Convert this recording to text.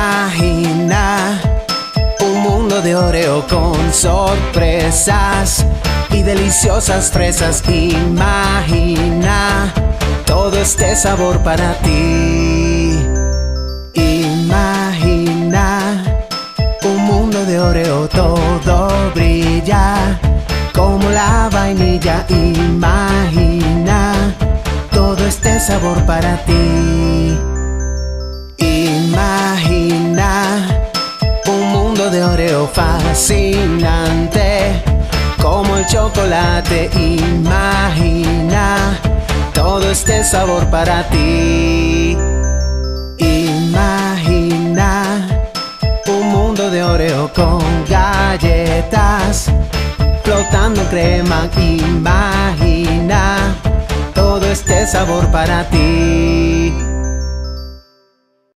Imagina un mundo de Oreo con sorpresas y deliciosas fresas. Imagina todo este sabor para ti. Imagina un mundo de Oreo, todo brilla como la vainilla. Imagina todo este sabor para ti. Fascinante como el chocolate. Imagina todo este sabor para ti. Imagina un mundo de Oreo con galletas flotando crema. Imagina todo este sabor para ti.